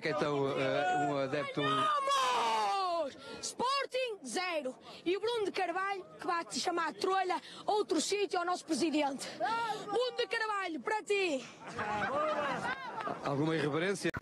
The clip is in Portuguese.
que então uh, um adepto. Vamos! Sporting, zero. E o Bruno de Carvalho, que vai te chamar trolha, outro sítio ao nosso presidente. Bruno de Carvalho, para ti. Alguma irreverência?